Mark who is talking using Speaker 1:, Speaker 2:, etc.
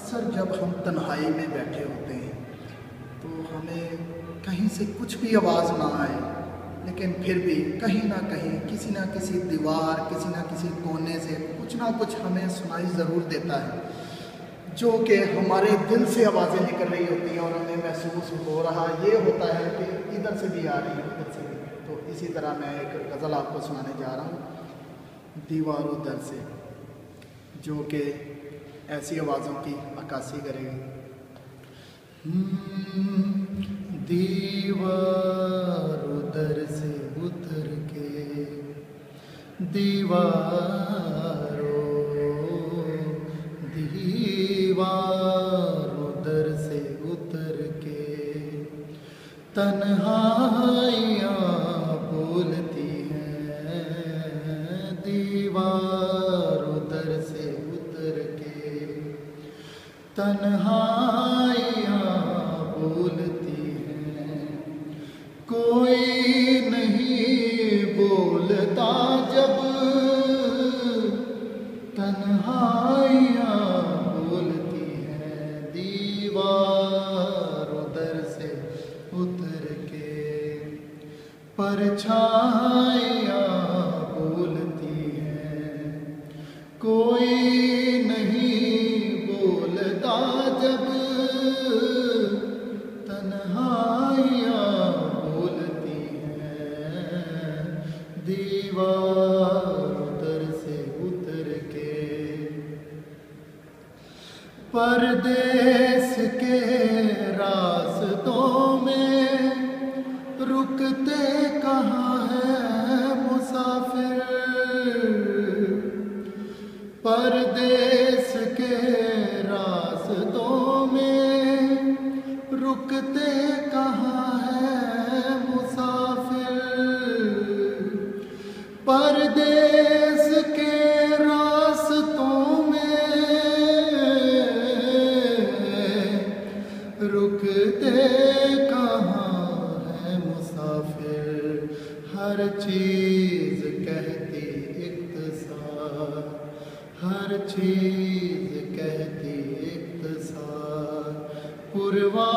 Speaker 1: अक्सर जब हम तन्हाई में बैठे होते हैं तो हमें कहीं से कुछ भी आवाज़ ना आए, लेकिन फिर भी कहीं ना कहीं, किसी ना किसी दीवार, किसी ना किसी कोने से कुछ ना कुछ हमें सुनाई ज़रूर देता है, जो कि हमारे दिल से आवाज़ें निकल रही होती हैं और हमें महसूस हो रहा ये होता है कि इधर से भी आ रही है, उधर से भी। तो इसी तरह मैं एक गज़ल आपको सुनाने जा रहा हूँ, दीवारों दर से, जो कि ऐसी आवाज़ों की अक्सी करेगी। हम्म, दीवार उधर से उतर के दीवारों दीवार उधर से उतर के तन्हाइयाँ तन्हाइयाँ बोलती हैं। कोई नहीं बोलता जब बोलती हैं। दीवार उधर से उतर के दीवार उधर से उतर के। परदेश के रास्तों में रुकते कहाँ हैं मुसाफिर? परदेश के रास्तों में रुकते रास्तों में। रुकते कहाँ है मुसाफिर, हर चीज़ कहती इख्तसार हर चीज़ कहती इख्तसार पुरवा